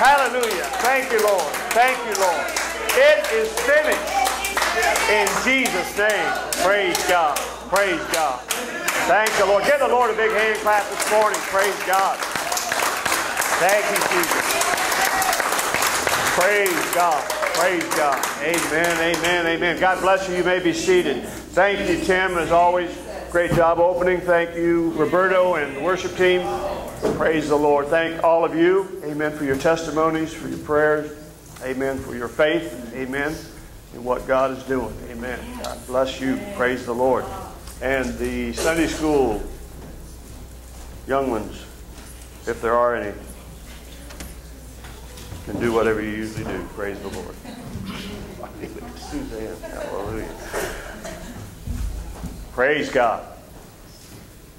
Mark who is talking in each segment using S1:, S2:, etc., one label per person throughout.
S1: Hallelujah. Thank you, Lord. Thank you, Lord. It is finished. In Jesus' name. Praise God. Praise God. Thank the Lord. Give the Lord a big hand clap this morning. Praise God. Thank you, Jesus. Praise God. Praise God. Amen, amen, amen. God bless you. You may be seated. Thank you, Tim, as always. Great job opening. Thank you, Roberto and the worship team. Praise the Lord. Thank all of you. Amen for your testimonies, for your prayers. Amen for your faith. Amen in what God is doing. Amen. God bless you. Praise the Lord. And the Sunday school young ones, if there are any, can do whatever you usually do. Praise the Lord. Suzanne, hallelujah. Praise God.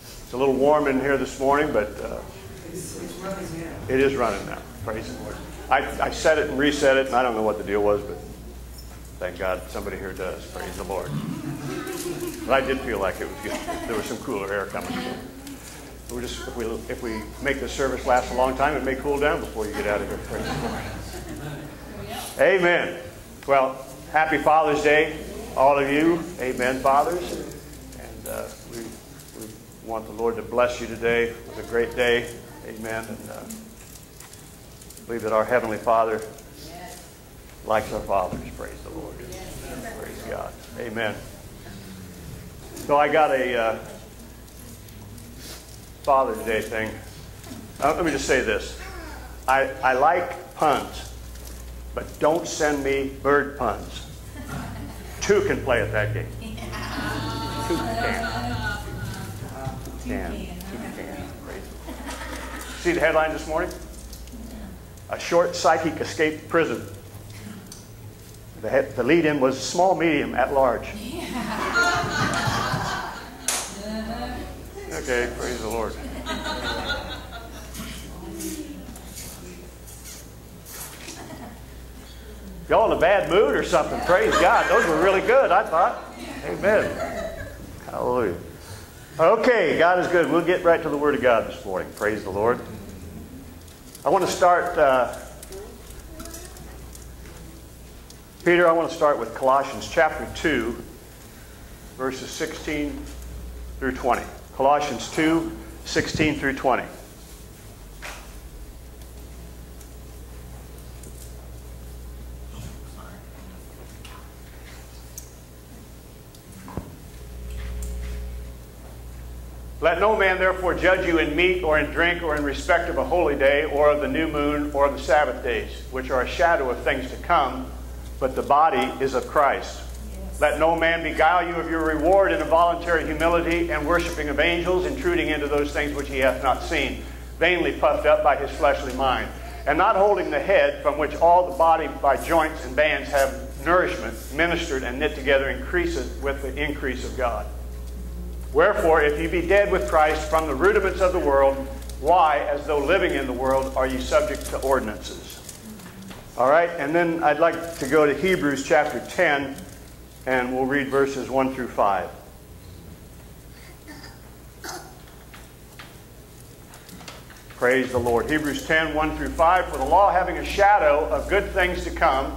S1: It's a little warm in here this morning, but uh, it is running now. Praise the Lord. I, I set it and reset it, and I don't know what the deal was, but thank God somebody here does. Praise the Lord. But I did feel like it was good. There was some cooler air coming. We just, if we, if we make the service last a long time, it may cool down before you get out of here. Praise the Lord. Amen. Well, happy Father's Day, all of you. Amen, fathers. And uh, we, we want the Lord to bless you today. It was a great day. Amen. And uh, believe that our Heavenly Father likes our fathers. Praise the Lord. Praise God. Amen. So I got a uh, Father's Day thing. Uh, let me just say this. I, I like puns, but don't send me bird puns. Two can play at that game. Two can. Can. Praise the Lord. See the headline this morning? A short psychic escaped prison. The, head, the lead in was small, medium, at large. Yeah. Okay, praise the Lord. Y'all in a bad mood or something? Praise God. Those were really good, I thought. Amen. Hallelujah. Okay, God is good. We'll get right to the Word of God this morning. Praise the Lord. I want to start, uh, Peter, I want to start with Colossians chapter 2, verses 16 through 20. Colossians 2, 16 through 20. Let no man therefore judge you in meat or in drink or in respect of a holy day or of the new moon or of the Sabbath days, which are a shadow of things to come, but the body is of Christ. Let no man beguile you of your reward in a voluntary humility and worshiping of angels, intruding into those things which he hath not seen, vainly puffed up by his fleshly mind, and not holding the head, from which all the body by joints and bands have nourishment, ministered and knit together, increaseth with the increase of God. Wherefore, if you be dead with Christ from the rudiments of the world, why, as though living in the world, are you subject to ordinances? All right, and then I'd like to go to Hebrews chapter 10, and we'll read verses 1 through 5. Praise the Lord. Hebrews 10, 1 through 5. For the law having a shadow of good things to come,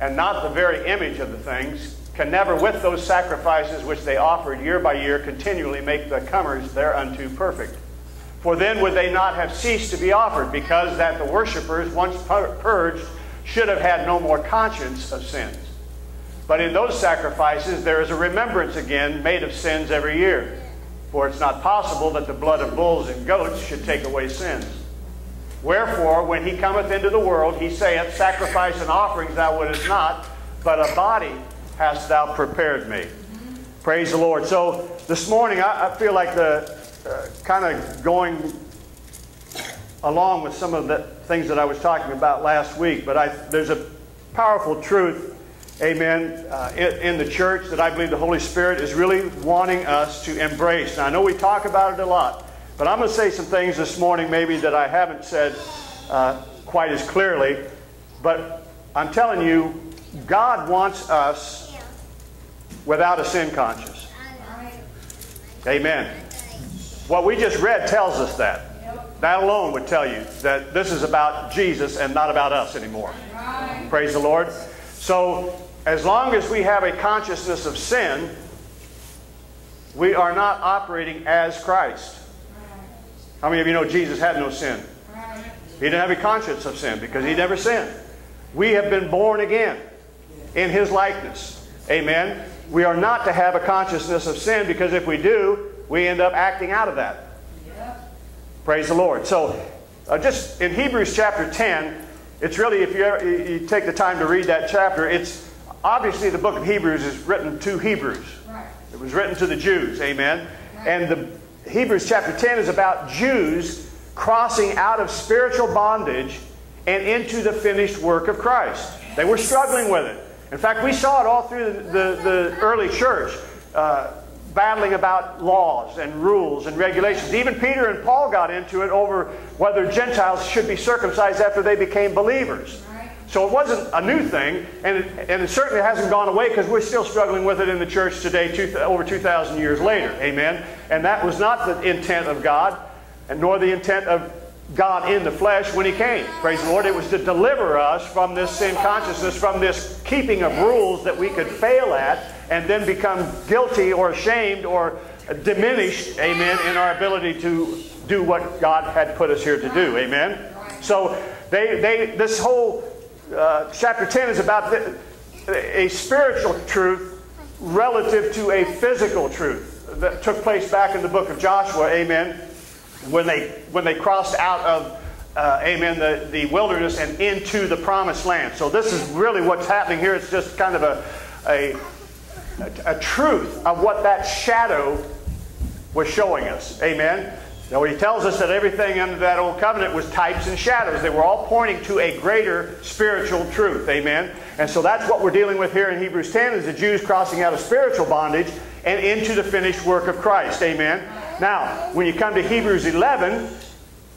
S1: and not the very image of the things, can never, with those sacrifices which they offered year by year, continually make the comers thereunto perfect. For then would they not have ceased to be offered, because that the worshippers, once purged, should have had no more conscience of sins. But in those sacrifices there is a remembrance again made of sins every year. For it's not possible that the blood of bulls and goats should take away sins. Wherefore, when he cometh into the world, he saith, Sacrifice and offerings thou wouldest not, but a body hast thou prepared me. Praise the Lord. So this morning, I, I feel like the uh, kind of going along with some of the things that I was talking about last week, but I, there's a powerful truth, amen, uh, in, in the church that I believe the Holy Spirit is really wanting us to embrace. Now, I know we talk about it a lot, but I'm going to say some things this morning maybe that I haven't said uh, quite as clearly, but I'm telling you, God wants us without a sin conscience. Amen. What we just read tells us that. That alone would tell you that this is about Jesus and not about us anymore. Praise the Lord. So, as long as we have a consciousness of sin, we are not operating as Christ. How many of you know Jesus had no sin? He didn't have a conscience of sin because he never sinned. We have been born again in his likeness. Amen. We are not to have a consciousness of sin because if we do, we end up acting out of that. Praise the Lord. So, uh, just in Hebrews chapter 10, it's really, if you, ever, you take the time to read that chapter, it's obviously the book of Hebrews is written to Hebrews. Right. It was written to the Jews. Amen. Right. And the Hebrews chapter 10 is about Jews crossing out of spiritual bondage and into the finished work of Christ. They were struggling with it. In fact, we saw it all through the, the, the early church, uh, battling about laws and rules and regulations. Even Peter and Paul got into it over whether Gentiles should be circumcised after they became believers. So it wasn't a new thing, and it, and it certainly hasn't gone away because we're still struggling with it in the church today, two, over 2,000 years later. Amen? And that was not the intent of God, and nor the intent of God in the flesh when He came. Praise the Lord. It was to deliver us from this sin consciousness, from this keeping of rules that we could fail at and then become guilty or ashamed or diminished, amen, in our ability to do what God had put us here to do. Amen. So they, they, this whole uh, chapter 10 is about the, a spiritual truth relative to a physical truth that took place back in the book of Joshua. Amen when they, when they crossed out of, uh, amen, the, the wilderness and into the promised land. So this is really what's happening here. It's just kind of a, a, a truth of what that shadow was showing us. Amen. Now he tells us that everything under that old covenant was types and shadows. They were all pointing to a greater spiritual truth. Amen. And so that's what we're dealing with here in Hebrews 10 is the Jews crossing out of spiritual bondage and into the finished work of Christ. Amen. Now, when you come to Hebrews 11,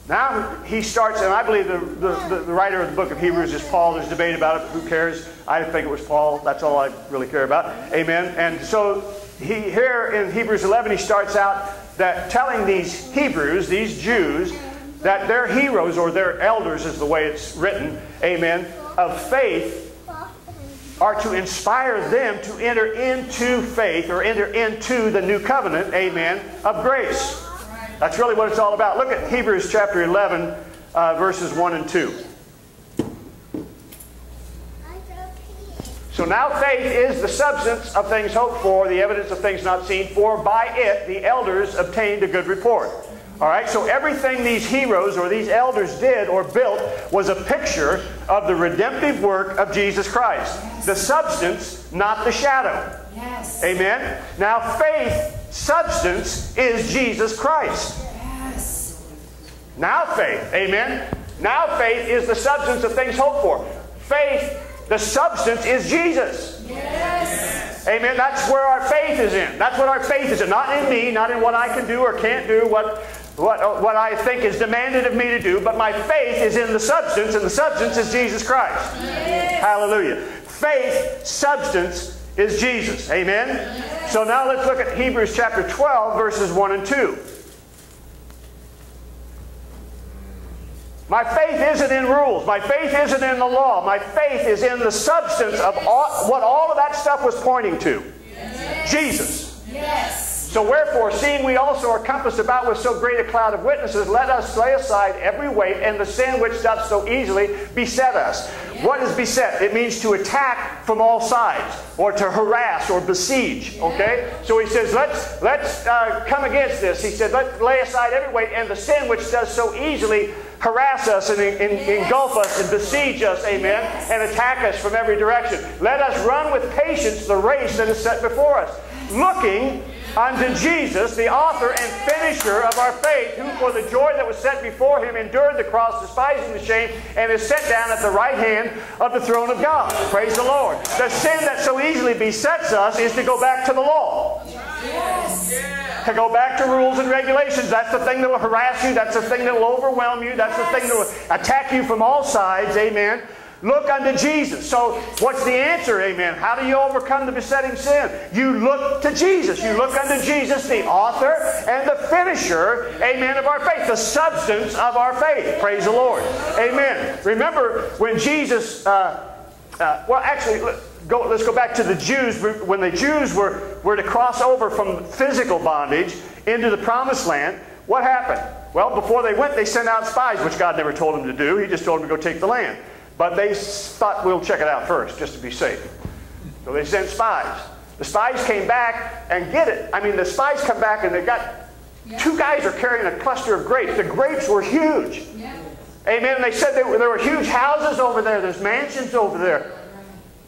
S1: now he starts, and I believe the, the, the, writer of the book of Hebrews is Paul. There's debate about it. Who cares? I think it was Paul. That's all I really care about. Amen. And so he here in Hebrews 11, he starts out that telling these Hebrews, these Jews, that their heroes or their elders is the way it's written, amen, of faith are to inspire them to enter into faith or enter into the new covenant, amen, of grace. That's really what it's all about. Look at Hebrews chapter 11, uh, verses 1 and 2. So now faith is the substance of things hoped for, the evidence of things not seen, for by it the elders obtained a good report. All right, so everything these heroes or these elders did or built was a picture of the redemptive work of Jesus Christ. Yes. The substance, not the shadow. Yes. Amen. Now, faith, substance, is Jesus Christ. Yes. Now, faith. Amen. Now, faith is the substance of things hoped for. Faith, the substance, is Jesus. Yes. Amen. That's where our faith is in. That's what our faith is in. Not in me, not in what I can do or can't do, what what, what I think is demanded of me to do, but my faith is in the substance, and the substance is Jesus Christ. Yes. Hallelujah. Faith, substance, is Jesus. Amen? Yes. So now let's look at Hebrews chapter 12, verses 1 and 2. My faith isn't in rules. My faith isn't in the law. My faith is in the substance of all, what all of that stuff was pointing to. Yes. Jesus. Yes. So wherefore, seeing we also are compassed about with so great a cloud of witnesses, let us lay aside every weight and the sin which doth so easily beset us. What is beset? It means to attack from all sides, or to harass or besiege. Okay? So he says, let's let's uh, come against this. He said, let's lay aside every weight and the sin which does so easily harass us and, and engulf us and besiege us, amen, and attack us from every direction. Let us run with patience the race that is set before us, looking unto Jesus, the author and finisher of our faith, who for the joy that was set before him endured the cross, despising the shame, and is set down at the right hand of the throne of God. Praise the Lord. The sin that so easily besets us is to go back to the law. Yes. To go back to rules and regulations. That's the thing that will harass you. That's the thing that will overwhelm you. That's the thing that will attack you from all sides. Amen. Look unto Jesus. So, what's the answer? Amen. How do you overcome the besetting sin? You look to Jesus. You look unto Jesus, the author and the finisher, amen, of our faith, the substance of our faith. Praise the Lord. Amen. Remember when Jesus, uh, uh, well, actually, Go, let's go back to the Jews. When the Jews were, were to cross over from physical bondage into the promised land, what happened? Well, before they went, they sent out spies, which God never told them to do. He just told them to go take the land. But they thought, we'll check it out first, just to be safe. So they sent spies. The spies came back and get it. I mean, the spies come back and they got two guys are carrying a cluster of grapes. The grapes were huge. Amen. And they said they were, there were huge houses over there, there's mansions over there.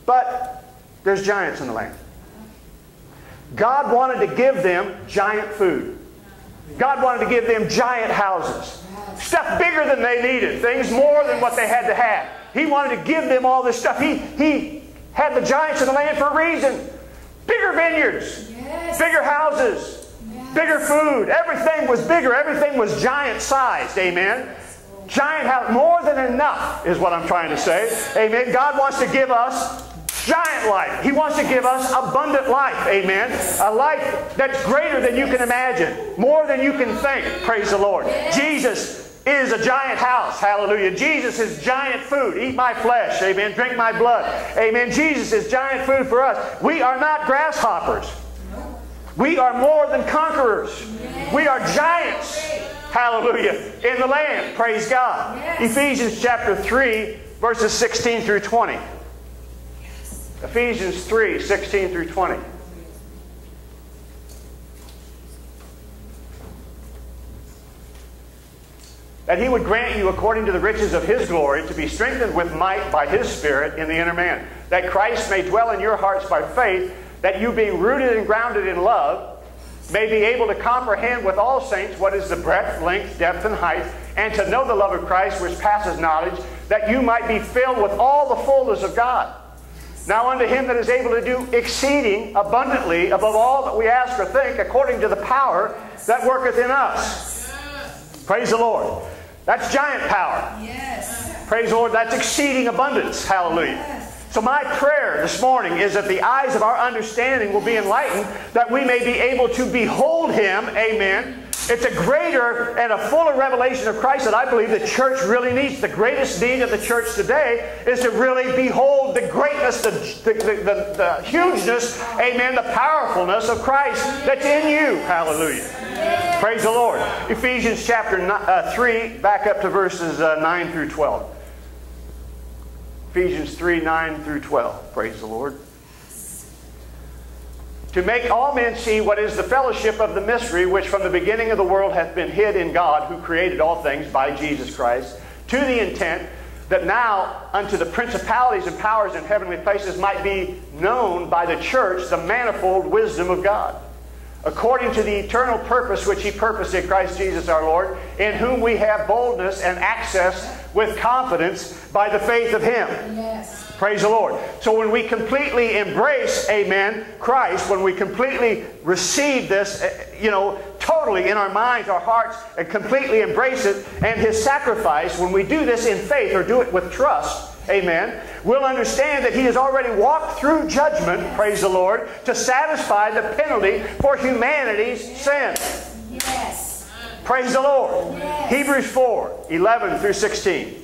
S1: But there's giants in the land. God wanted to give them giant food. God wanted to give them giant houses. Stuff bigger than they needed, things more than what they had to have. He wanted to give them all this stuff. He, he had the giants in the land for a reason. Bigger vineyards, yes. bigger houses, yes. bigger food. Everything was bigger. Everything was giant sized. Amen. Giant house, more than enough is what I'm trying to say. Amen. God wants to give us giant life. He wants to give us abundant life. Amen. A life that's greater than you can imagine, more than you can think. Praise the Lord. Jesus is a giant house. Hallelujah. Jesus is giant food. Eat my flesh. Amen. Drink my blood. Amen. Jesus is giant food for us. We are not grasshoppers. We are more than conquerors. We are giants. Hallelujah. In the land. Praise God. Ephesians chapter 3, verses 16 through 20. Ephesians 3, 16 through 20. that he would grant you according to the riches of his glory to be strengthened with might by his spirit in the inner man. That christ may dwell in your hearts by faith that you being rooted and grounded in love may be able to comprehend with all saints what is the breadth length depth and height and to know the love of christ which passes knowledge that you might be filled with all the fullness of god. Now unto him that is able to do exceeding abundantly above all that we ask or think according to the power that worketh in us. Praise the lord. That's giant power. Yes. Praise the Lord. That's exceeding abundance. Hallelujah. So, my prayer this morning is that the eyes of our understanding will be enlightened, that we may be able to behold Him. Amen. It's a greater and a fuller revelation of Christ that I believe the church really needs. The greatest need of the church today is to really behold the greatness, the, the, the, the hugeness, amen, the powerfulness of Christ that's in you. Hallelujah. Praise the Lord. Ephesians chapter uh, 3, back up to verses uh, 9 through 12. Ephesians 3 9 through 12. Praise the Lord. To make all men see what is the fellowship of the mystery which from the beginning of the world hath been hid in God, who created all things by Jesus Christ, to the intent that now unto the principalities and powers in heavenly places might be known by the church the manifold wisdom of God according to the eternal purpose which he purposed in Christ Jesus our Lord, in whom we have boldness and access with confidence by the faith of him. Yes. Praise the Lord. So when we completely embrace, amen, Christ, when we completely receive this, eh, you know, totally in our minds, our hearts, and completely embrace it and his sacrifice, when we do this in faith or do it with trust, Amen. We'll understand that he has already walked through judgment, praise the Lord, to satisfy the penalty for humanity's sin. Yes. Praise the Lord. Yes. Hebrews 4 11 through 16.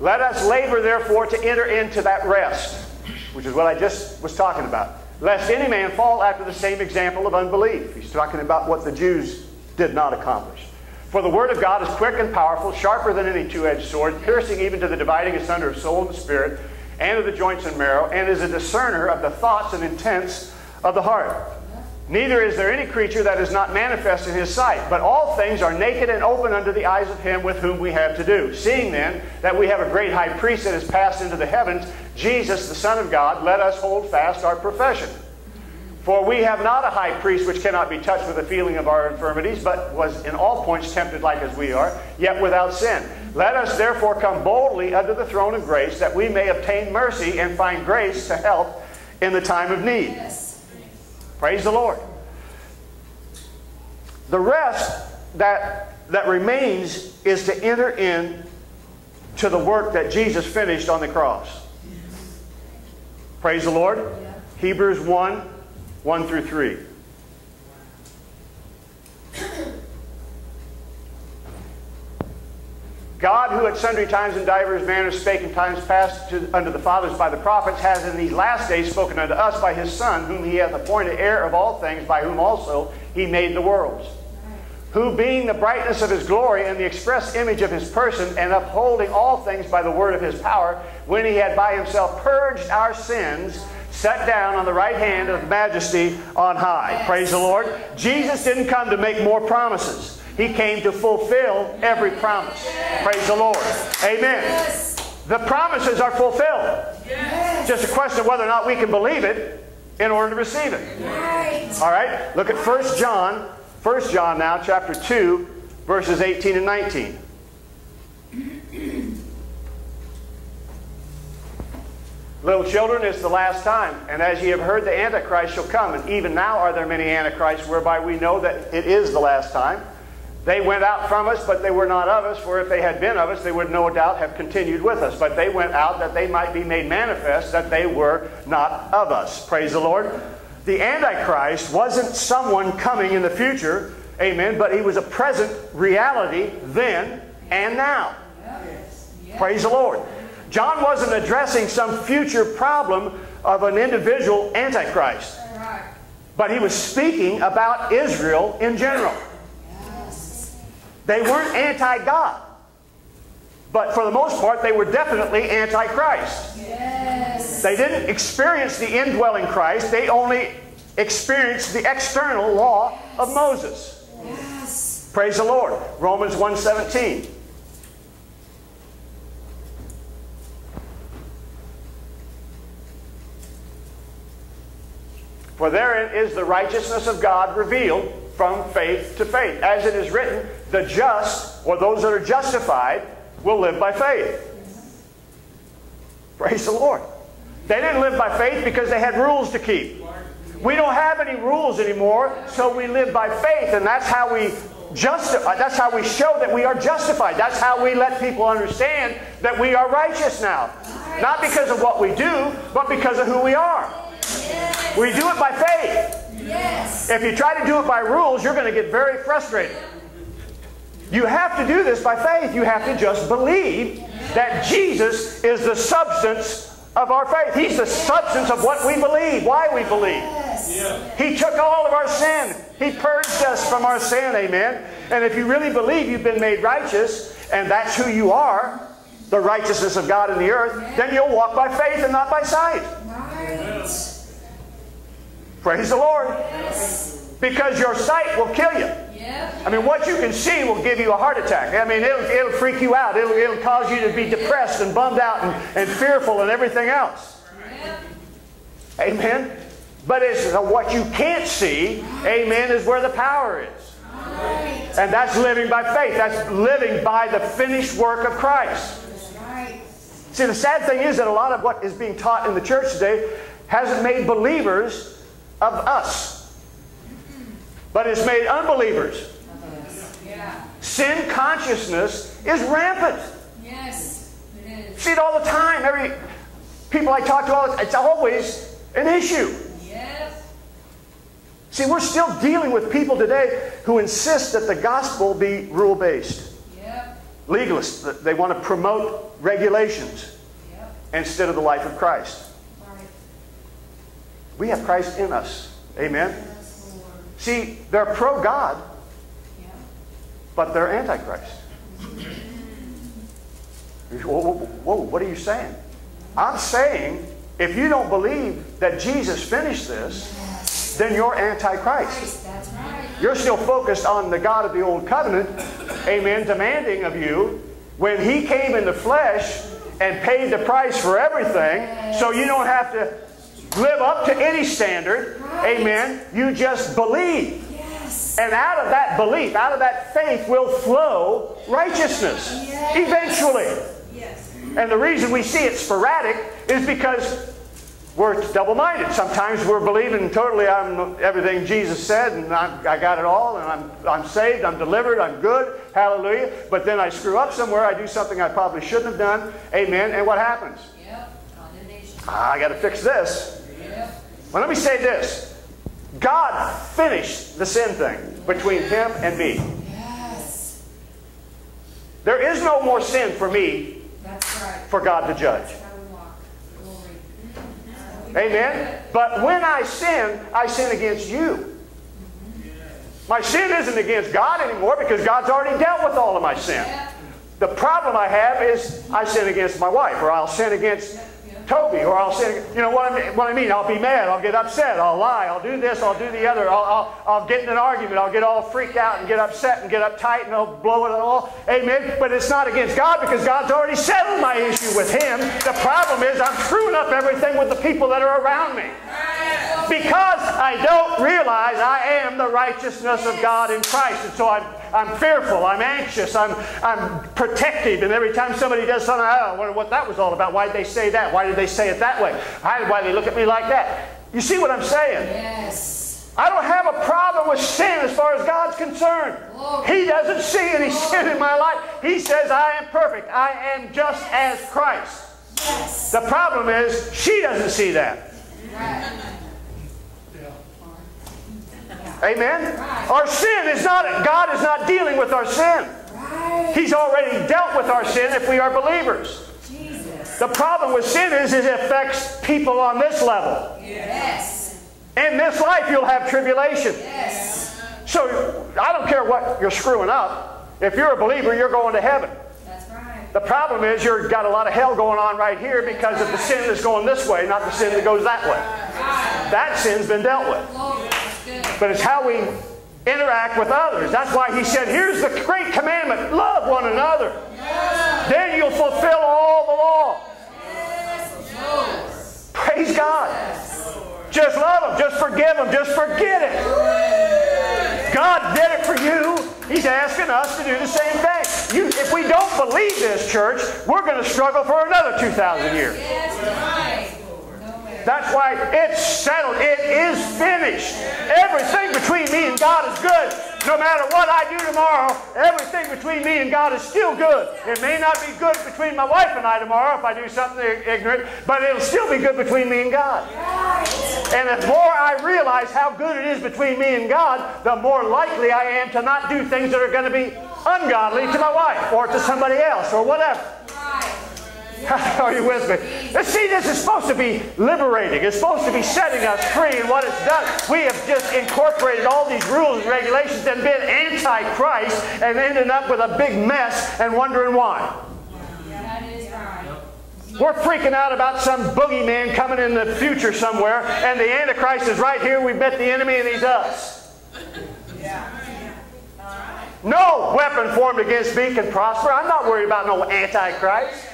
S1: Let us labor, therefore, to enter into that rest, which is what I just was talking about. Lest any man fall after the same example of unbelief. He's talking about what the Jews did not accomplish. For the word of God is quick and powerful, sharper than any two-edged sword, piercing even to the dividing asunder of soul and spirit, and of the joints and marrow, and is a discerner of the thoughts and intents of the heart. Neither is there any creature that is not manifest in his sight, but all things are naked and open unto the eyes of him with whom we have to do. Seeing then that we have a great high priest that is passed into the heavens, Jesus, the Son of God, let us hold fast our profession. For we have not a high priest which cannot be touched with the feeling of our infirmities, but was in all points tempted like as we are, yet without sin. Let us therefore come boldly unto the throne of grace, that we may obtain mercy and find grace to help in the time of need. Yes. Praise the Lord. The rest that, that remains is to enter in to the work that Jesus finished on the cross. Praise the Lord. Yeah. Hebrews 1 1 through 3. God, who at sundry times and divers manners spake in times past to, unto the fathers by the prophets, has in these last days spoken unto us by his Son, whom he hath appointed heir of all things, by whom also he made the worlds. Who, being the brightness of his glory and the express image of his person, and upholding all things by the word of his power, when he had by himself purged our sins, sat down on the right hand of majesty on high. Praise the Lord. Jesus didn't come to make more promises. He came to fulfill every promise. Praise the Lord. Amen. The promises are fulfilled. Just a question of whether or not we can believe it in order to receive it. All right. Look at 1 John. 1 John now, chapter 2, verses 18 and 19. Little children, it's the last time. And as ye have heard, the Antichrist shall come. And even now are there many Antichrists, whereby we know that it is the last time. They went out from us, but they were not of us, for if they had been of us, they would no doubt have continued with us. But they went out that they might be made manifest that they were not of us. Praise the Lord. The Antichrist wasn't someone coming in the future, amen, but he was a present reality then and now. Yes. Yes. Praise the Lord. John wasn't addressing some future problem of an individual Antichrist, but he was speaking about Israel in general. They weren't anti God. But for the most part, they were definitely anti Christ. Yes. They didn't experience the indwelling Christ, they only experienced the external law of Moses. Yes. Praise the Lord. Romans 1:17. For therein is the righteousness of God revealed from faith to faith. As it is written, the just, or those that are justified, will live by faith. Praise the Lord. They didn't live by faith because they had rules to keep. We don't have any rules anymore, so we live by faith, and that's how we justify. Uh, that's how we show that we are justified. That's how we let people understand that we are righteous now. Not because of what we do, but because of who we are. We do it by faith. If you try to do it by rules, you're going to get very frustrated. You have to do this by faith. You have to just believe that Jesus is the substance of our faith. He's the substance of what we believe, why we believe. He took all of our sin. He purged us from our sin, amen. And if you really believe you've been made righteous, and that's who you are, the righteousness of God in the earth, then you'll walk by faith and not by sight. Praise the Lord. Because your sight will kill you. I mean, what you can see will give you a heart attack. I mean, it'll, it'll freak you out. It'll, it'll cause you to be depressed and bummed out and, and fearful and everything else. Amen. But it's uh, what you can't see, amen, is where the power is. And that's living by faith. That's living by the finished work of Christ. See, the sad thing is that a lot of what is being taught in the church today hasn't made believers of us but it's made unbelievers. Sin consciousness is rampant. Yes, it is. See it all the time. Every people I talk to, all it's always an issue. Yes. See, we're still dealing with people today who insist that the gospel be rule based. Yep. Legalists, they want to promote regulations yep. instead of the life of Christ. Right. We have Christ in us. Amen. See, they're pro God, but they're antichrist. Whoa, whoa, what are you saying? I'm saying if you don't believe that Jesus finished this, then you're antichrist. You're still focused on the God of the old covenant, amen, demanding of you when he came in the flesh and paid the price for everything, so you don't have to live up to any standard. Amen. You just believe. And out of that belief, out of that faith will flow righteousness eventually. And the reason we see it sporadic is because we're double-minded. Sometimes we're believing totally I'm everything Jesus said, and I'm, i got it all, and I'm, I'm saved, I'm delivered, I'm good, hallelujah. But then I screw up somewhere, I do something I probably shouldn't have done, amen. And what happens?
S2: Yep.
S1: Ah, I got to fix this.
S2: Yep.
S1: Well, let me say this: God finished the sin thing between Him and me.
S2: Yes.
S1: There is no more sin for me
S2: That's right.
S1: for God to judge.
S2: That's how we walk. Glory. Mm-hmm.
S1: Amen. But when I sin, I sin against you. Mm-hmm. My sin isn't against God anymore because God's already dealt with all of my sin. The problem I have is I sin against my wife, or I'll sin against Toby, or I'll sin. You know what I mean? What I mean? I'll be mad. I'll get upset. I'll lie. I'll do this. I'll do the other. I'll, I'll, I'll get in an argument. I'll get all freaked out and get upset and get uptight and I'll blow it all. Amen. But it's not against God because God's already settled my issue with Him. The problem is I'm screwing up everything with the people that are around me. Because I don't realize I am the righteousness of God in Christ. And so I'm, I'm fearful, I'm anxious, I'm, I'm protective. And every time somebody does something, I oh, wonder what that was all about. Why did they say that? Why did they say it that way? Why, why did they look at me like that? You see what I'm saying?
S2: Yes.
S1: I don't have a problem with sin as far as God's concerned. He doesn't see any sin in my life. He says, I am perfect. I am just as Christ.
S2: Yes.
S1: The problem is, she doesn't see that.
S2: Right.
S1: Amen? Our sin is not, God is not dealing with our sin. He's already dealt with our sin if we are believers. The problem with sin is, is it affects people on this level.
S2: Yes.
S1: In this life, you'll have tribulation.
S2: Yes.
S1: So I don't care what you're screwing up. If you're a believer, you're going to heaven.
S2: That's right.
S1: The problem is you've got a lot of hell going on right here because of the sin that's going this way, not the sin that goes that way. That sin's been dealt with.
S2: Glory. That's good.
S1: But it's how we interact with others. That's why he said, here's the great commandment love one another. Then you'll fulfill all the law.
S2: Yes.
S1: Praise God. Just love them. Just forgive them. Just forget it. God did it for you. He's asking us to do the same thing. You, if we don't believe this, church, we're going to struggle for another 2,000 years.
S2: Yes. Right. No way.
S1: That's why it's settled. It is finished. Everything between me and God is good. No matter what I do tomorrow, everything between me and God is still good. It may not be good between my wife and I tomorrow if I do something ignorant, but it'll still be good between me and God. And the more I realize how good it is between me and God, the more likely I am to not do things that are going to be ungodly to my wife or to somebody else or whatever. Are you with me? See, this is supposed to be liberating. It's supposed to be setting us free. And what it's done, we have just incorporated all these rules and regulations and been anti-Christ and ended up with a big mess and wondering why. We're freaking out about some boogeyman coming in the future somewhere, and the Antichrist is right here. We met the enemy, and he's us. No weapon formed against me can prosper. I'm not worried about no Antichrist.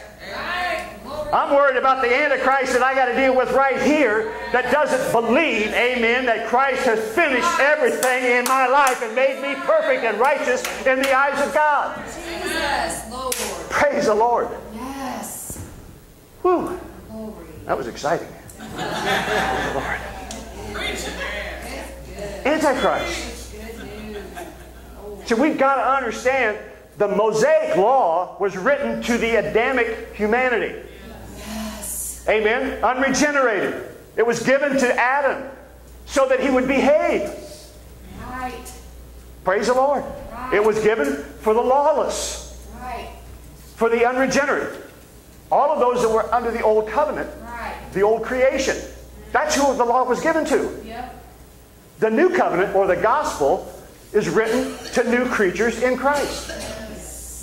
S1: I'm worried about the Antichrist that I got to deal with right here that doesn't believe, amen, that Christ has finished everything in my life and made me perfect and righteous in the eyes of God.
S2: Jesus. Lord.
S1: Praise the Lord.
S2: Yes.
S1: Whew,
S2: Glory.
S1: that was exciting. Praise the Lord. Antichrist. So we've got to understand the Mosaic law was written to the Adamic humanity.
S2: Yes.
S1: Amen? Unregenerated. It was given to Adam so that he would behave.
S2: Right.
S1: Praise the Lord. It was given for the lawless,
S2: Right.
S1: for the unregenerate. All of those that were under the old covenant,
S2: Right.
S1: the old creation. That's who the law was given to.
S2: Yep.
S1: The new covenant or the gospel is written to new creatures in Christ.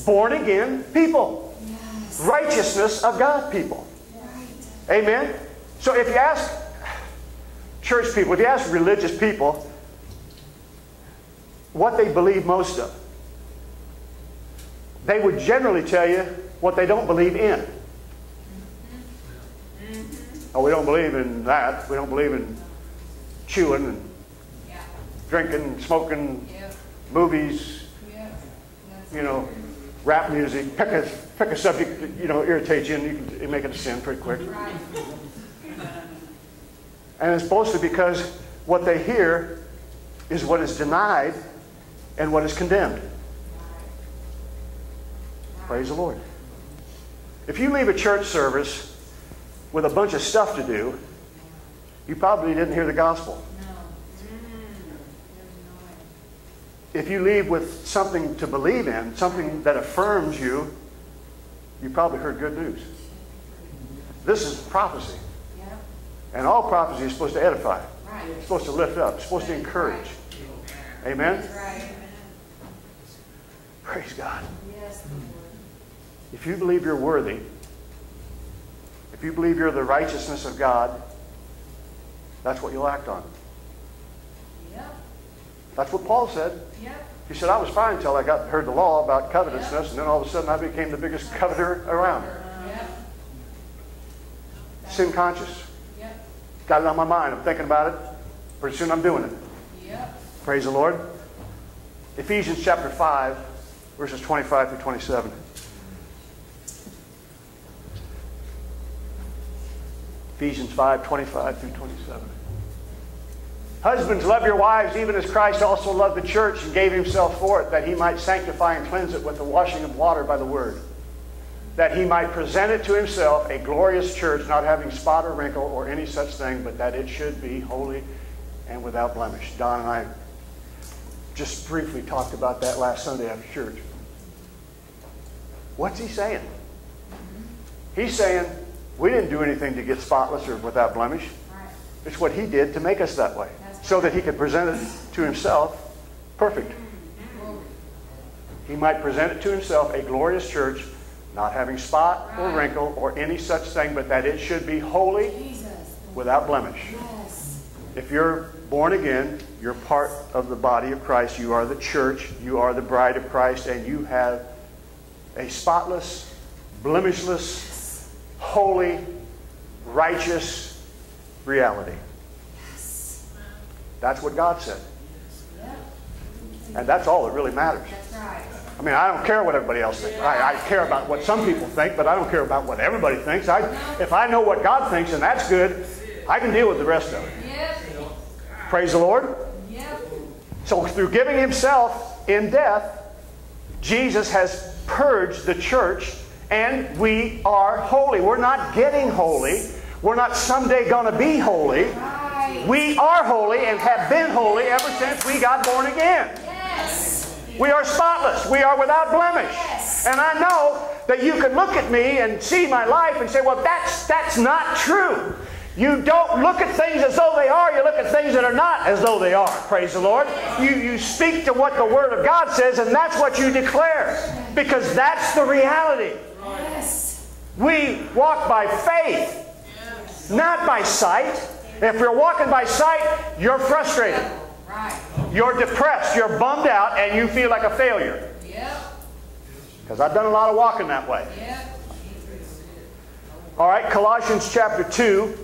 S1: Born again people.
S2: Yes.
S1: Righteousness of God people.
S2: Right.
S1: Amen? So if you ask church people, if you ask religious people what they believe most of, they would generally tell you what they don't believe in. Mm-hmm. Oh, we don't believe in that. We don't believe in chewing and
S2: Yeah.
S1: drinking, smoking, movies. You know, rap music. Pick a, pick a subject that, you know, irritates you and you can make it a sin pretty quick. And it's mostly because what they hear is what is denied and what is condemned. Praise the Lord. If you leave a church service with a bunch of stuff to do, you probably didn't hear the gospel.
S2: No.
S1: If you leave with something to believe in, something that affirms you, you probably heard good news. This is prophecy. And all prophecy is supposed to edify.
S2: Right.
S1: It's supposed to lift up. It's supposed to encourage. Amen?
S2: Right.
S1: Praise God.
S2: Yes,
S1: If you believe you're worthy, if you believe you're the righteousness of God, that's what you'll act on.
S2: Yep.
S1: That's what Paul said.
S2: Yep.
S1: He said, I was fine until I got heard the law about covetousness, and then all of a sudden I became the biggest coveter around.
S2: Yep.
S1: Sin conscious.
S2: Yep.
S1: Got it on my mind. I'm thinking about it. Pretty soon I'm doing it.
S2: Yep.
S1: Praise the Lord. Ephesians chapter 5, verses 25 through 27. Ephesians 5, 25 through 27. Husbands, love your wives even as Christ also loved the church and gave himself for it, that he might sanctify and cleanse it with the washing of water by the word, that he might present it to himself a glorious church, not having spot or wrinkle or any such thing, but that it should be holy and without blemish. Don and I just briefly talked about that last Sunday after church. What's he saying? He's saying we didn't do anything to get spotless or without blemish. It's what he did to make us that way, so that he could present it to himself perfect. He might present it to himself a glorious church, not having spot or wrinkle or any such thing, but that it should be holy without blemish. If you're born again, you're part of the body of Christ. You are the church. You are the bride of Christ, and you have a spotless, blemishless, holy, righteous reality. That's what God said. And that's all that really matters. I mean, I don't care what everybody else thinks. I, I care about what some people think, but I don't care about what everybody thinks. I, if I know what God thinks and that's good, I can deal with the rest of it. Praise the Lord. So, through giving himself in death, Jesus has purged the church, and we are holy. We're not getting holy. We're not someday going to be holy.
S2: Right.
S1: We are holy and have been holy ever since we got born again.
S2: Yes.
S1: We are spotless. We are without blemish.
S2: Yes.
S1: And I know that you can look at me and see my life and say, well, that's, that's not true. You don't look at things as though they are. You look at things that are not as though they are. Praise the Lord. You, you speak to what the Word of God says, and that's what you declare. Because that's the reality.
S2: Yes.
S1: We walk by faith, not by sight. If you're walking by sight, you're frustrated.
S2: Right.
S1: You're depressed. You're bummed out, and you feel like a failure. Because I've done a lot of walking that way. All right, Colossians chapter 2,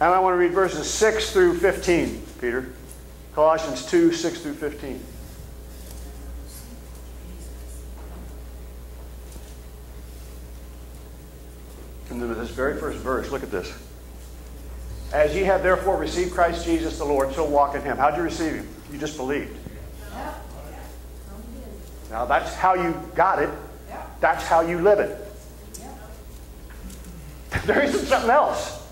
S1: and I want to read verses 6 through 15, Peter. Colossians 2, 6 through 15. And then this very first verse, look at this. As ye have therefore received Christ Jesus the Lord, so walk in him. How'd you receive him? You just believed. Now that's how you got it. That's how you live it. There isn't something else.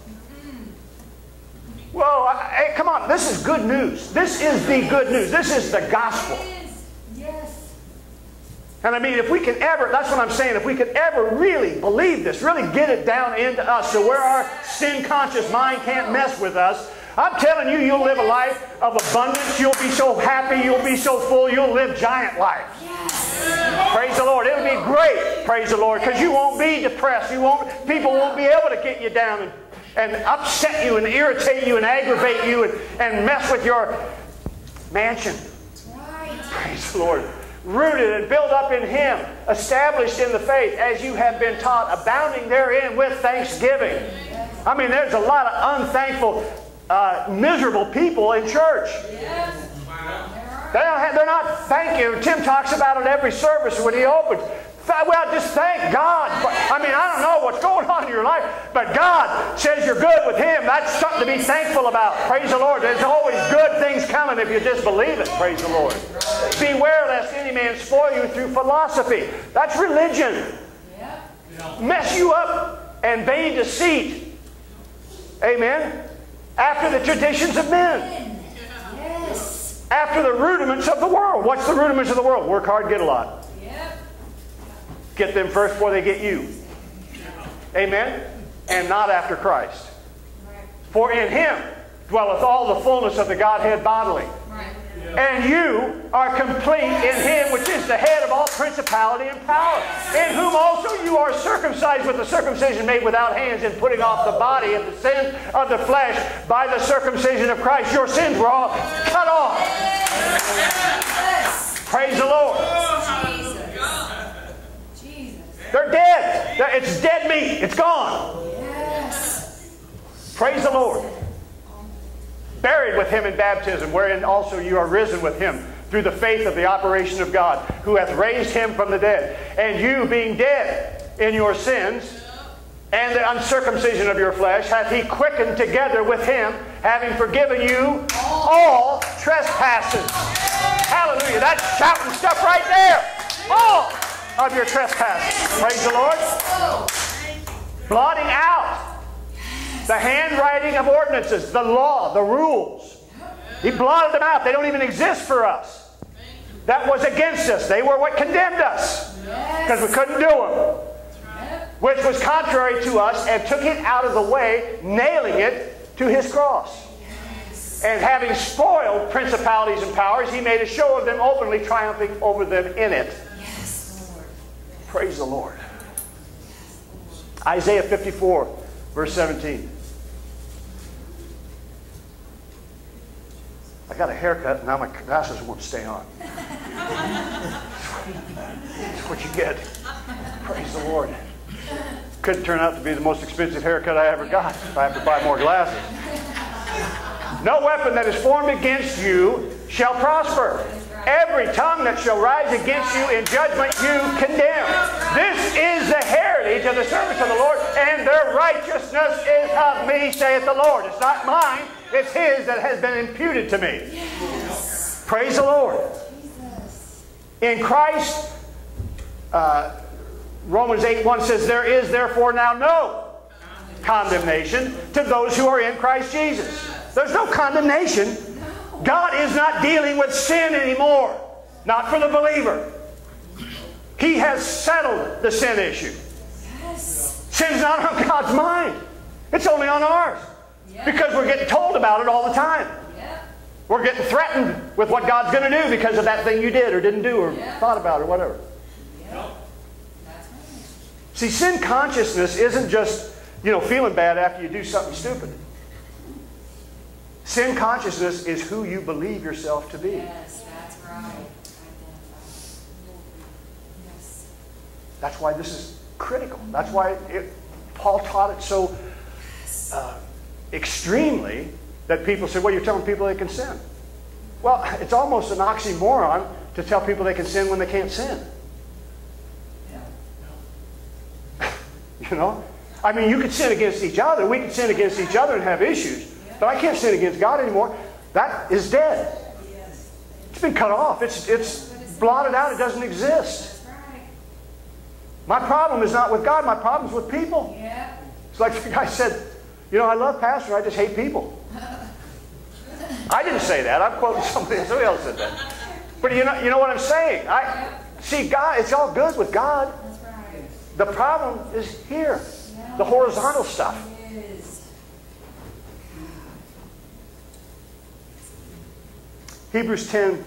S1: Well, hey, come on. This is good news. This is the good news. This is the gospel. And I mean, if we can ever, that's what I'm saying, if we could ever really believe this, really get it down into us so where our sin conscious mind can't mess with us, I'm telling you, you'll live a life of abundance. You'll be so happy. You'll be so full. You'll live giant life. Praise the Lord. It'll be great. Praise the Lord. Because you won't be depressed. You won't, people won't be able to get you down and, and upset you and irritate you and aggravate you and, and mess with your mansion. Praise the Lord. Rooted and built up in Him, established in the faith as you have been taught, abounding therein with thanksgiving. I mean, there's a lot of unthankful, uh, miserable people in church. They don't have, they're not thank you. Tim talks about it every service when he opens. Well, just thank God. I mean, I don't know what's going on in your life, but God says you're good with Him. That's something to be thankful about. Praise the Lord. There's always good things coming if you just believe it. Praise the Lord. Beware lest any man spoil you through philosophy. That's religion. Mess you up and vain deceit. Amen. After the traditions of men.
S2: Yes.
S1: After the rudiments of the world. What's the rudiments of the world? Work hard, get a lot. Get them first before they get you. Amen? And not after Christ. For in him dwelleth all the fullness of the Godhead bodily. And you are complete in him which is the head of all principality and power, in whom also you are circumcised with the circumcision made without hands, in putting off the body of the sin of the flesh by the circumcision of Christ. Your sins were all cut off. Praise the Lord. They're dead. It's dead meat. It's gone.
S2: Yes.
S1: Praise the Lord. Buried with him in baptism, wherein also you are risen with him through the faith of the operation of God, who hath raised him from the dead. And you, being dead in your sins and the uncircumcision of your flesh, hath he quickened together with him, having forgiven you all trespasses. Hallelujah. That's shouting stuff right there. All of your trespasses. Praise the Lord. Blotting out the handwriting of ordinances, the law, the rules. He blotted them out. They don't even exist for us. That was against us. They were what condemned us because we couldn't do them. Which was contrary to us and took it out of the way, nailing it to his cross. And having spoiled principalities and powers, he made a show of them openly, triumphing over them in it. Praise the Lord. Isaiah 54, verse 17. I got a haircut, and now my glasses won't stay on. That's what you get. Praise the Lord. Couldn't turn out to be the most expensive haircut I ever got if I have to buy more glasses. No weapon that is formed against you shall prosper. Every tongue that shall rise against you in judgment you condemn. This is the heritage of the servants of the Lord, and their righteousness is of me, saith the Lord. It's not mine, it's His that has been imputed to me. Praise the Lord. In Christ, uh, Romans 8 1 says, There is therefore now no condemnation to those who are in Christ Jesus. There's no condemnation. God is not dealing with sin anymore. Not for the believer. He has settled the sin issue.
S2: Yes.
S1: Sin's not on God's mind. It's only on ours. Because we're getting told about it all the time. We're getting threatened with what God's going to do because of that thing you did or didn't do or
S2: Yeah.
S1: thought about or whatever.
S2: Yep.
S1: See, sin consciousness isn't just, you know, feeling bad after you do something stupid. Sin consciousness is who you believe yourself to be.
S2: Yes, that's right. Yes.
S1: That's why this is critical. That's why it, Paul taught it so uh, extremely that people say, well, you're telling people they can sin. Well, it's almost an oxymoron to tell people they can sin when they can't sin. Yeah. you know? I mean, you could sin against each other. We could sin against each other and have issues. But I can't sin against God anymore. That is dead. It's been cut off. It's, it's blotted out. It doesn't exist. My problem is not with God. My problem is with people. It's like the guy said, you know, I love pastor. I just hate people. I didn't say that. I'm quoting somebody, somebody else said that. But you know, you know what I'm saying? I see God. It's all good with God. The problem is here, the horizontal stuff.
S2: It is.
S1: Hebrews 10,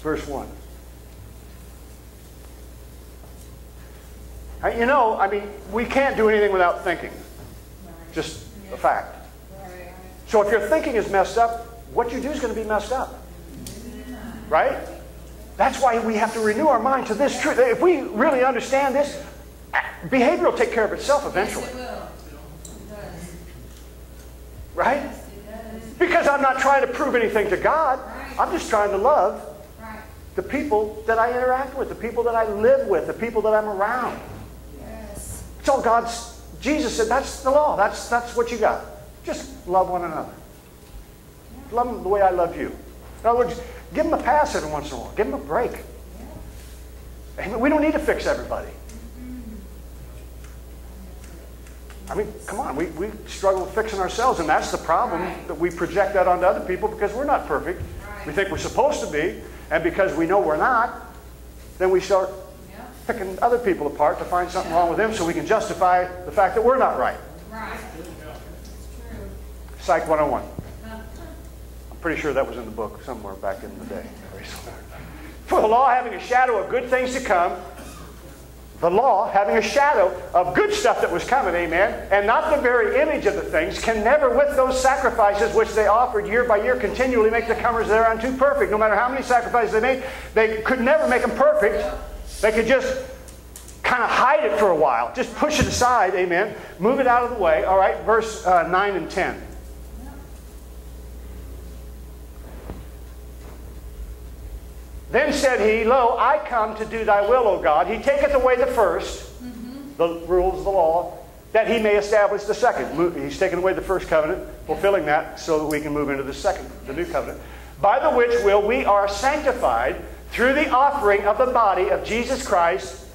S1: verse 1. Uh, You know, I mean, we can't do anything without thinking. Just a fact. So if your thinking is messed up, what you do is going to be messed up. Right? That's why we have to renew our mind to this truth. If we really understand this, behavior will take care of itself eventually. Right? Because I'm not trying to prove anything to God. I'm just trying to love
S2: Right.
S1: the people that I interact with, the people that I live with, the people that I'm around.
S2: Yes.
S1: It's all God's. Jesus said that's the law. That's that's what you got. Just love one another. Love them the way I love you. In other words, give them a pass every once in a while. Give them a break. Amen. We don't need to fix everybody. Mm-hmm. I mean, come on, we, we struggle with fixing ourselves, and that's the problem that we project that onto other people because we're not perfect. We think we're supposed to be, and because we know we're not, then we start
S2: Yep.
S1: picking other people apart to find something wrong with them so we can justify the fact that we're not right.
S2: Right.
S1: Psych 101. I'm pretty sure that was in the book somewhere back in the day. Praise the Lord. For the law having a shadow of good things to come, the law having a shadow of good stuff that was coming, amen, and not the very image of the things, can never, with those sacrifices which they offered year by year, continually make the comers thereunto perfect. No matter how many sacrifices they made, they could never make them perfect. They could just kind of hide it for a while, just push it aside, amen, move it out of the way. All right, verse uh, 9 and 10. Then said he, Lo, I come to do thy will, O God. He taketh away the 1st mm-hmm. the rules, the law, that he may establish the second. He's taken away the first covenant, fulfilling that so that we can move into the second, the new covenant. By the which will we are sanctified through the offering of the body of Jesus Christ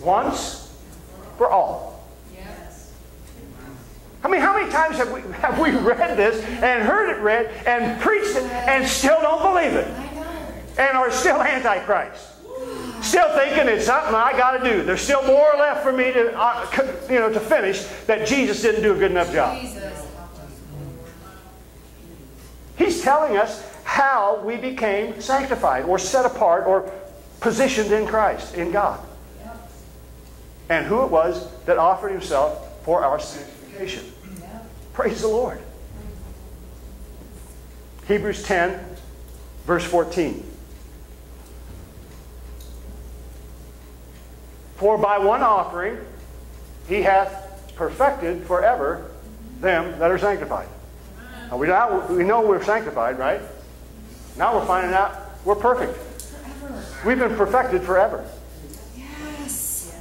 S1: once for all. I mean, how many times have we, have we read this and heard it read and preached it and still don't believe it? And are still antichrist. Still thinking it's something I got to do. There's still more left for me to, uh, you know, to finish that Jesus didn't do a good enough job. He's telling us how we became sanctified or set apart or positioned in Christ, in God, and who it was that offered himself for our sanctification. Praise the Lord. Hebrews 10, verse 14. For by one offering he hath perfected forever them that are sanctified. Now we, now, we know we're sanctified, right? Now we're finding out we're perfect.
S2: Forever.
S1: We've been perfected forever.
S2: Yes.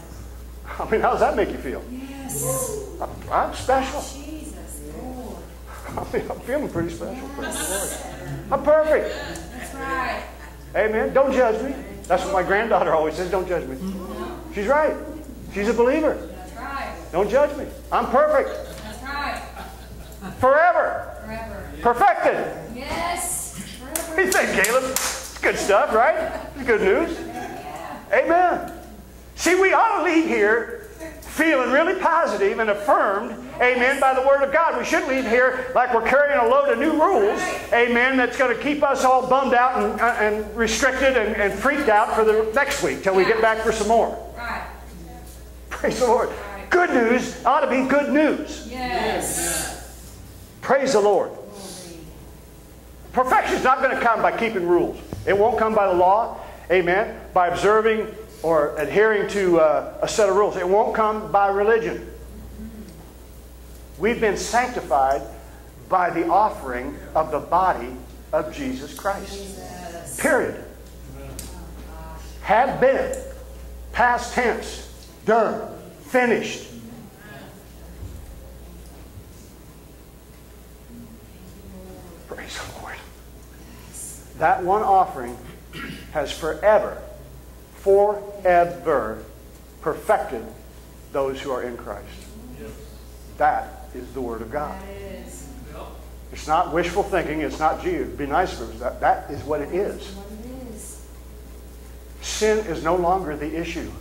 S1: I mean, how does that make you feel?
S2: Yes.
S1: I'm, I'm special.
S2: Jesus. Lord.
S1: I mean, I'm feeling pretty special. Lord. I'm perfect.
S2: That's right.
S1: Amen. Don't judge me. That's what my granddaughter always says. Don't judge me. She's right. She's a believer.
S2: That's right.
S1: Don't judge me. I'm perfect.
S2: That's right.
S1: Forever.
S2: Forever.
S1: Perfected.
S2: Yes. Forever.
S1: you think, Caleb? Good stuff, right? Good news. Yeah. Amen. See, we ought to leave here feeling really positive and affirmed, amen, by the Word of God. We shouldn't leave here like we're carrying a load of new rules, amen, that's going to keep us all bummed out and, uh, and restricted and, and freaked out for the next week till we get back for some more. Praise the Lord. Good news ought to be good news.
S2: Yes.
S1: Praise the Lord. Perfection is not going to come by keeping rules. It won't come by the law, amen, by observing or adhering to uh, a set of rules. It won't come by religion. We've been sanctified by the offering of the body of Jesus Christ.
S2: Jesus.
S1: Period. Have been. Past tense. Done. Finished. Praise the Lord. That one offering has forever, forever perfected those who are in Christ. That is the Word of God. It's not wishful thinking. It's not, gee, it'd be nice if it was that. That is what it is.
S2: what it is.
S1: Sin is no longer the issue.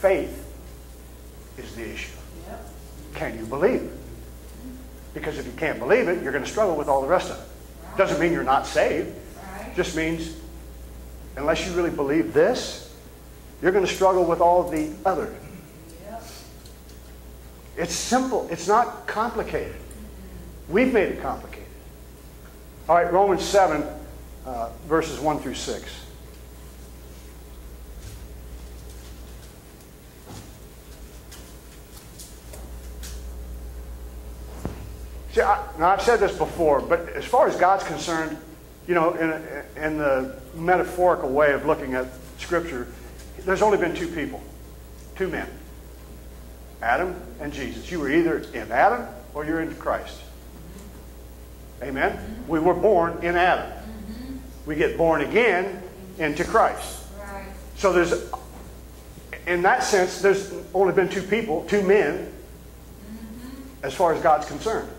S1: Faith is the issue. Can you believe? Because if you can't believe it, you're going to struggle with all the rest of it. Doesn't mean you're not saved. Just means unless you really believe this, you're going to struggle with all the other. It's simple. It's not complicated. We've made it complicated. All right, Romans 7, uh, verses 1 through 6. See, I, now I've said this before, but as far as God's concerned, you know, in, in the metaphorical way of looking at Scripture, there's only been two people, two men Adam and Jesus. You were either in Adam or you're in Christ. Amen? We were born in Adam. We get born again into Christ. So there's, in that sense, there's only been two people, two men, as far as God's concerned.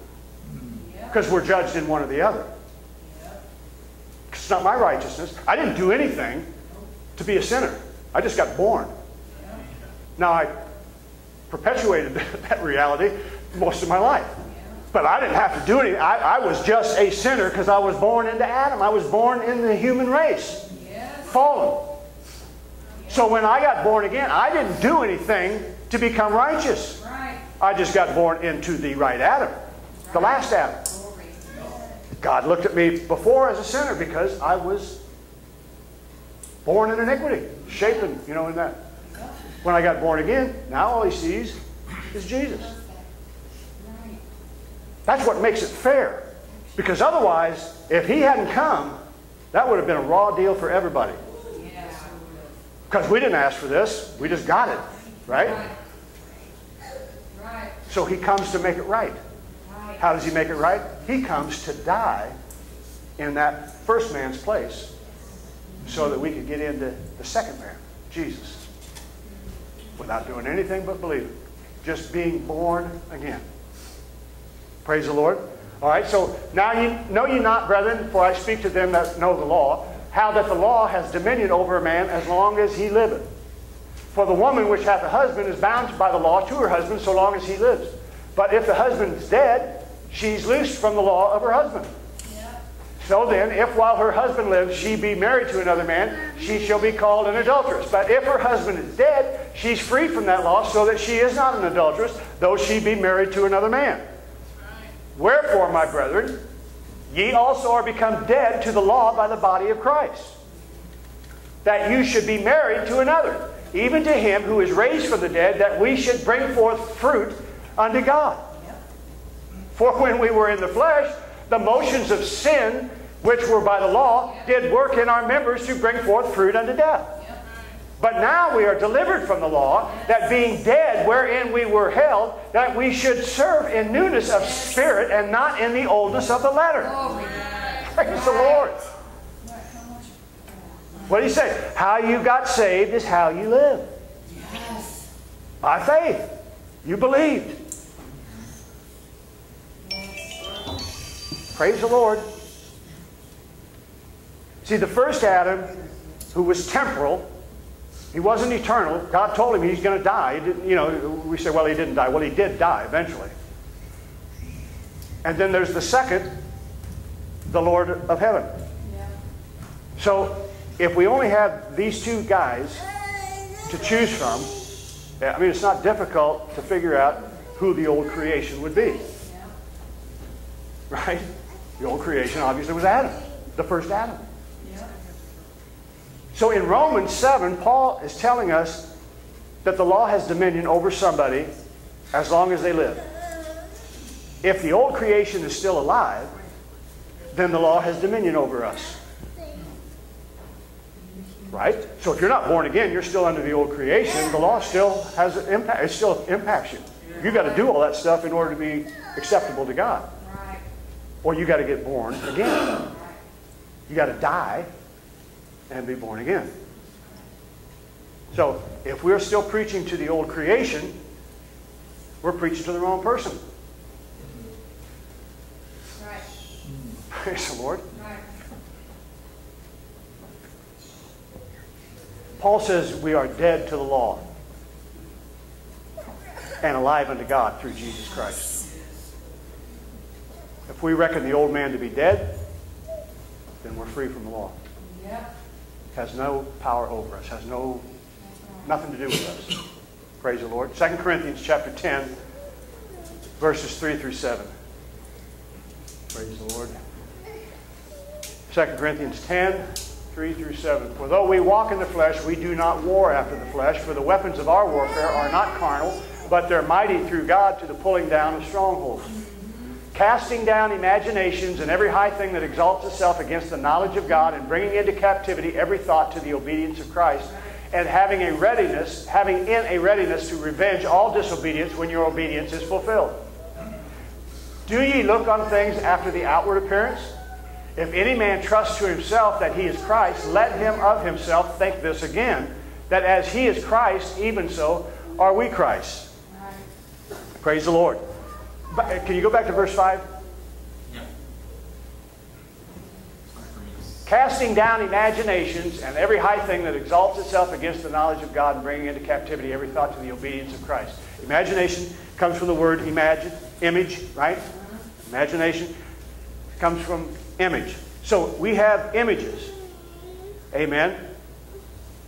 S1: Because we're judged in one or the other. It's not my righteousness. I didn't do anything to be a sinner. I just got born. Now, I perpetuated that reality most of my life. But I didn't have to do anything. I, I was just a sinner because I was born into Adam. I was born in the human race,
S2: Yes.
S1: fallen. So when I got born again, I didn't do anything to become righteous.
S2: Right.
S1: I just got born into the right Adam, the last Adam. God looked at me before as a sinner because I was born in iniquity, shapen, you know, in that. When I got born again, now all he sees is Jesus. That's what makes it fair. Because otherwise, if he hadn't come, that would have been a raw deal for everybody. Because we didn't ask for this, we just got it. Right. So he comes to make it right. How does he make it right? He comes to die in that first man's place so that we could get into the second man, Jesus, without doing anything but believing. Just being born again. Praise the Lord. All right, so now you know ye not, brethren, for I speak to them that know the law, how that the law has dominion over a man as long as he liveth. For the woman which hath a husband is bound by the law to her husband so long as he lives. But if the husband is dead, she's loosed from the law of her husband. So then, if while her husband lives she be married to another man, she shall be called an adulteress. But if her husband is dead, she's free from that law, so that she is not an adulteress, though she be married to another man. Wherefore, my brethren, ye also are become dead to the law by the body of Christ, that you should be married to another, even to him who is raised from the dead, that we should bring forth fruit unto God. For when we were in the flesh, the motions of sin, which were by the law, did work in our members to bring forth fruit unto death. But now we are delivered from the law, that being dead wherein we were held, that we should serve in newness of spirit and not in the oldness of the letter. Praise the Lord.
S2: What?
S1: Do you say? How you got saved is how you live. By faith. You believed. Praise the Lord. See, the first Adam, who was temporal, he wasn't eternal. God told him he's going to die. You know, we say, well, he didn't die. Well, he did die eventually. And then there's the second, the Lord of heaven.
S2: Yeah.
S1: So, if we only have these two guys to choose from, I mean, it's not difficult to figure out who the old creation would be, right? The old creation obviously was Adam, the first Adam.
S2: Yeah.
S1: So in Romans 7, Paul is telling us that the law has dominion over somebody as long as they live. If the old creation is still alive, then the law has dominion over us. Right? So if you're not born again, you're still under the old creation. The law still has an impact. It still impacts you. You've got to do all that stuff in order to be acceptable to God. Or you got to get born again. You got to die and be born again. So if we're still preaching to the old creation, we're preaching to the wrong person.
S2: Right.
S1: Praise the Lord.
S2: Right.
S1: Paul says we are dead to the law and alive unto God through Jesus Christ. If we reckon the old man to be dead, then we're free from the law. Has no power over us, has no nothing to do with us. Praise the Lord. 2 Corinthians chapter 10, verses 3 through 7. Praise the Lord. 2 Corinthians 10, 3 through 7. For though we walk in the flesh, we do not war after the flesh, for the weapons of our warfare are not carnal, but they're mighty through God to the pulling down of strongholds casting down imaginations and every high thing that exalts itself against the knowledge of God, and bringing into captivity every thought to the obedience of Christ, and having a readiness, having in a readiness to revenge all disobedience when your obedience is fulfilled. Do ye look on things after the outward appearance? If any man trusts to himself that he is Christ, let him of himself think this again, that as he is Christ, even so are we Christ. Praise the Lord. Uh, Can you go back to verse 5?
S3: Yeah. Sorry for me.
S1: Casting down imaginations and every high thing that exalts itself against the knowledge of God and bringing into captivity every thought to the obedience of Christ. Imagination comes from the word imagine, image, right? Imagination comes from image. So we have images, amen,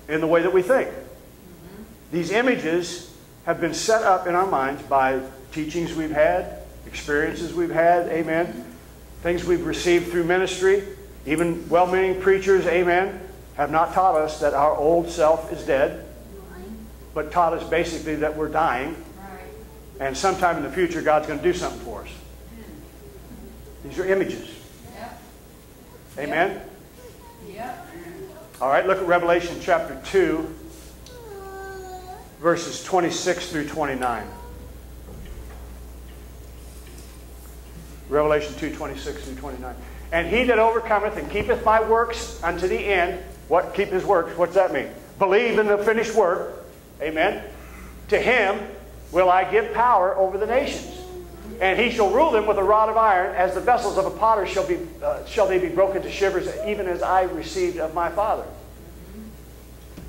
S1: in the way that we think. These images have been set up in our minds by teachings we've had, experiences we've had, amen, things we've received through ministry, even well meaning preachers, amen, have not taught us that our old self is dead, but taught us basically that we're dying, and sometime in the future, God's going to do something for us. These are images, amen? All right, look at Revelation chapter 2, verses 26 through 29. Revelation 2, 26 through 29. And he that overcometh and keepeth my works unto the end, what keep his works? What's that mean? Believe in the finished work. Amen. To him will I give power over the nations. And he shall rule them with a rod of iron, as the vessels of a potter shall, be, uh, shall they be broken to shivers, even as I received of my Father.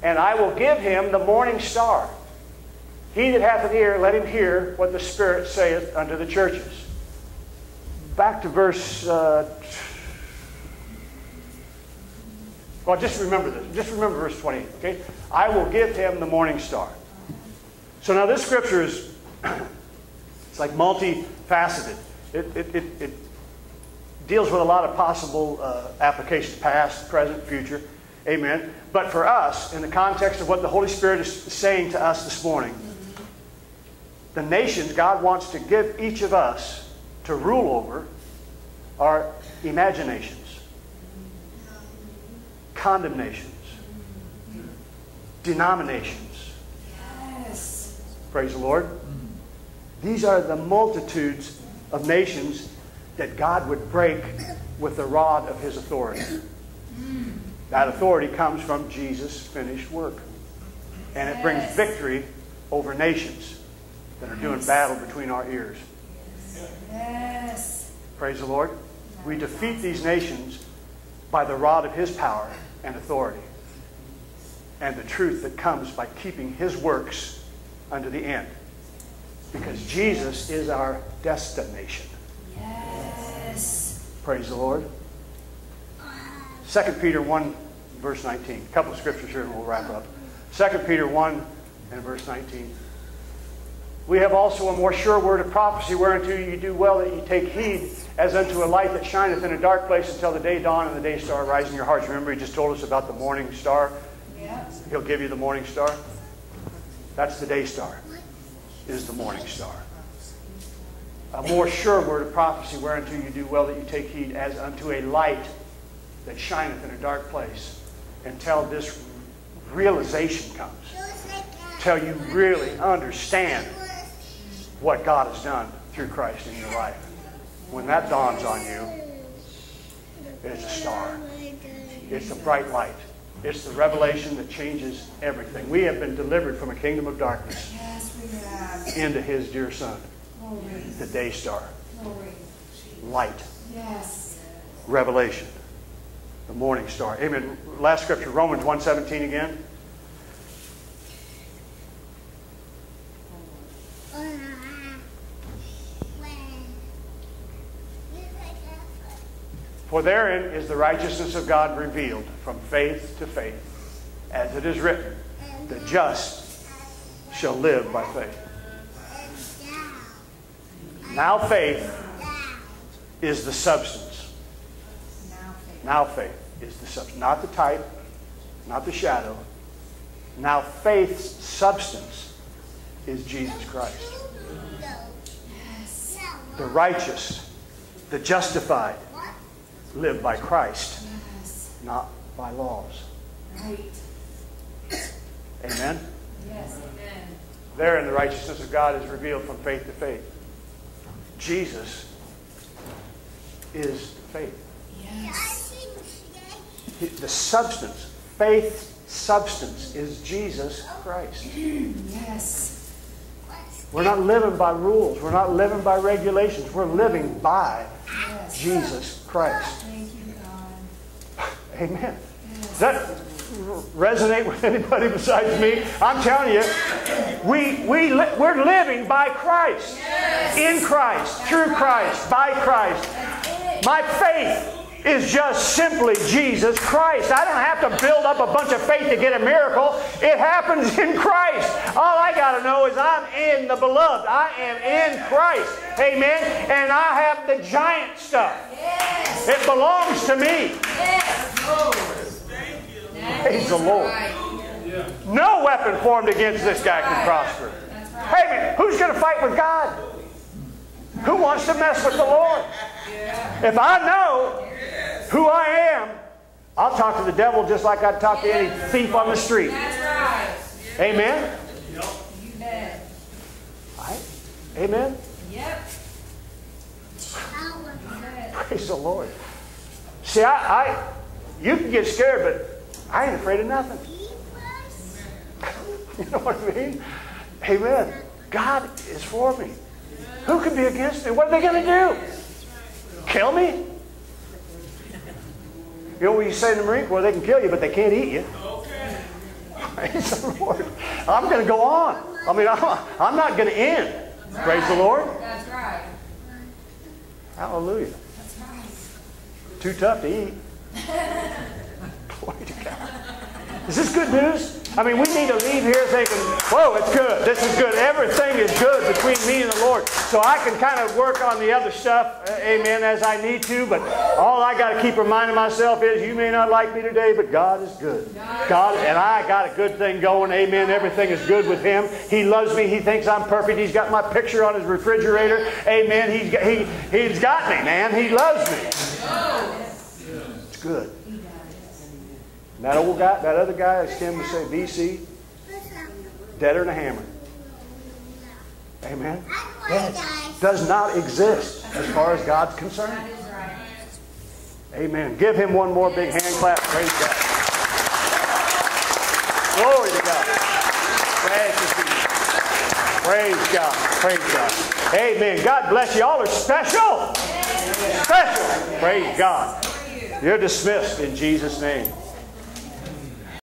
S1: And I will give him the morning star. He that hath an ear, let him hear what the Spirit saith unto the churches. Back to verse. Uh, well, just remember this. Just remember verse 20. Okay? I will give him the morning star. So now this scripture is. It's like multifaceted. It, it, it, it deals with a lot of possible uh, applications, past, present, future. Amen. But for us, in the context of what the Holy Spirit is saying to us this morning, the nations God wants to give each of us to rule over are imaginations, condemnations, denominations.
S2: Yes.
S1: Praise the Lord. These are the multitudes of nations that God would break with the rod of his authority. That authority comes from Jesus' finished work. And it brings victory over nations that are doing battle between our ears.
S2: Yes.
S1: Praise the Lord. We defeat these nations by the rod of his power and authority. And the truth that comes by keeping his works unto the end. Because Jesus is our destination.
S2: Yes.
S1: Praise the Lord. 2 Peter 1, verse 19. A couple of scriptures here and we'll wrap up. 2 Peter 1 and verse 19. We have also a more sure word of prophecy, whereunto you do well that you take heed, as unto a light that shineth in a dark place until the day dawn and the day star rise in your hearts. Remember, he just told us about the morning star. He'll give you the morning star. That's the day star, is the morning star. A more sure word of prophecy, whereunto you do well that you take heed, as unto a light that shineth in a dark place, until this realization comes. Until you really understand what God has done through Christ in your life. When that dawns on you, it's a star. It's a bright light. It's the revelation that changes everything. We have been delivered from a kingdom of darkness into his dear son, the day star, light, revelation, the morning star. Amen. Last scripture, Romans 1.17 again. For therein is the righteousness of God revealed from faith to faith, as it is written, the just shall live by faith. Now faith is the substance.
S2: Now faith.
S1: Is the substance. Not the type, not the shadow. Now faith's substance is Jesus Christ. The righteous The justified live by Christ,
S2: Yes.
S1: not by laws.
S2: Right.
S1: Amen?
S2: Yes. Amen.
S1: Therein the righteousness of God is revealed from faith to faith. Jesus is faith.
S2: Yes.
S1: The substance, faith substance, is Jesus Christ.
S2: Yes.
S1: We're not living by rules. We're not living by regulations. We're living by
S2: Yes.
S1: Jesus Christ.
S2: Thank you, God.
S1: Amen. Does that resonate with anybody besides me? I'm telling you, we, we li- we're living by Christ. In Christ, through Christ, by Christ. My faith is just simply Jesus Christ. I don't have to build up a bunch of faith to get a miracle. It happens in Christ. All I got to know is I'm in the beloved. I am in Christ. Amen. And I have the giant stuff.
S2: Yes.
S1: It belongs to me.
S2: Yes.
S1: Praise the Lord. No weapon formed against this guy can prosper.
S2: Right.
S1: Hey, man, who's going to fight with God? Who wants to mess with the Lord? If I know who I am, I'll talk to the devil just like I'd talk to any thief on the street.
S2: That's right.
S1: Amen?
S2: You bet.
S1: Right? Amen?
S2: Yep.
S1: Praise the Lord. See, I, I, you can get scared, but I ain't afraid of nothing. You know what I mean? Amen. God is for me. Who can be against me? What are they going to do? Kill me? You know what you say in the Marine Corps? They can kill you, but they can't eat you. Praise the Lord. I'm going to go on. I mean, I'm, I'm not going to end. Praise the Lord.
S2: That's right.
S1: Hallelujah.
S2: That's right.
S1: Too tough to eat. Glory to God. Is this good news? I mean, we need to leave here thinking, whoa, it's good. This is good. Everything is good between me and the Lord. So I can kind of work on the other stuff, uh, amen, as I need to. But all I got to keep reminding myself is, you may not like me today, but God is good. God, and I got a good thing going, amen. Everything is good with Him. He loves me. He thinks I'm perfect. He's got my picture on his refrigerator, amen. He's got, he, he's got me, man. He loves me. It's good. That old guy, that other guy, as Tim would say, BC, deader than a hammer. Amen. Does not exist as far as God's concerned.
S2: That is right.
S1: Amen. Give him one more big hand clap. Praise God. Glory to God. Praise God. Praise God. Amen. God bless you. All are special. Special. Praise God. You're dismissed in Jesus' name.